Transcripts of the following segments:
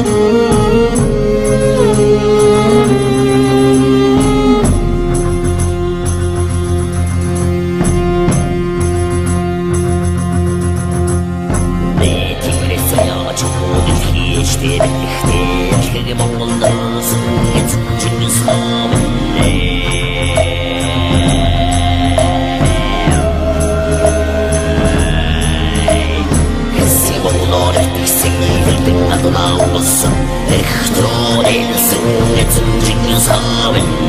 Ich stehe, ich stehe, ich stehe, ich stehe, ich stehe, County.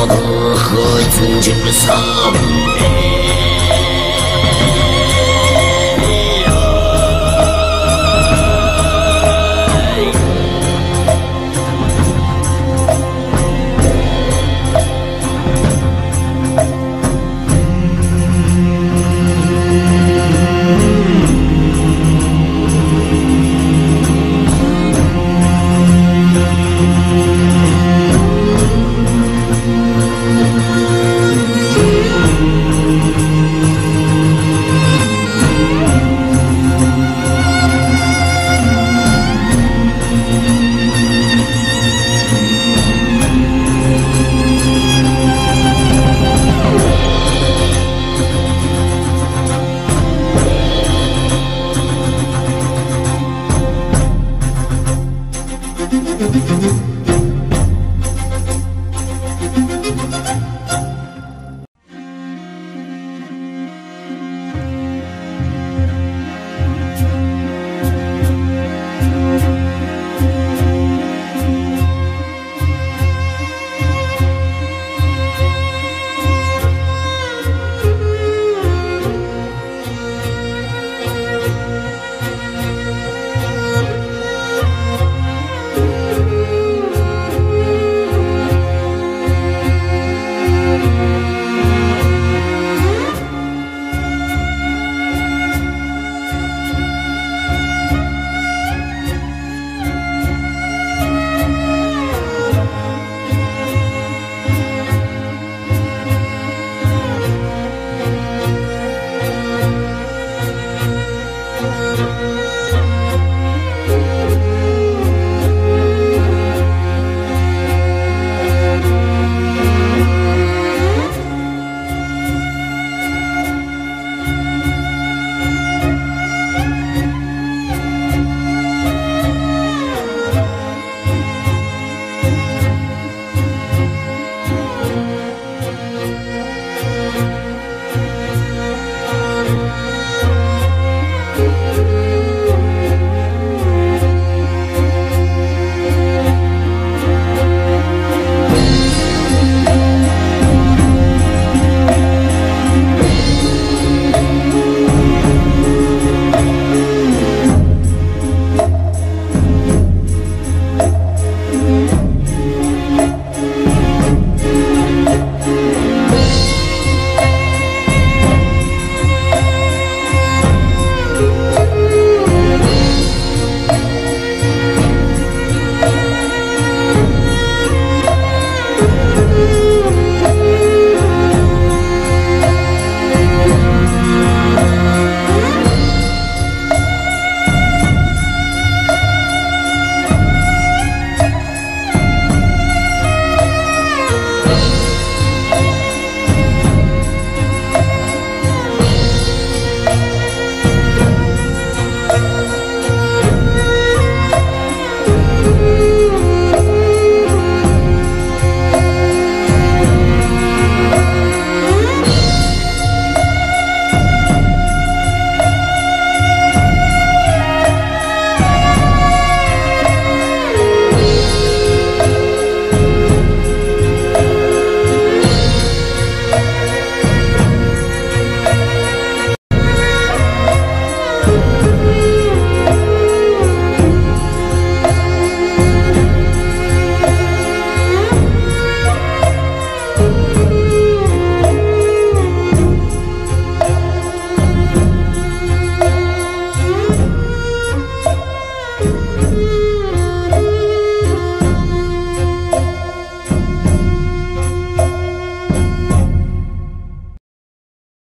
我和曾经的身边。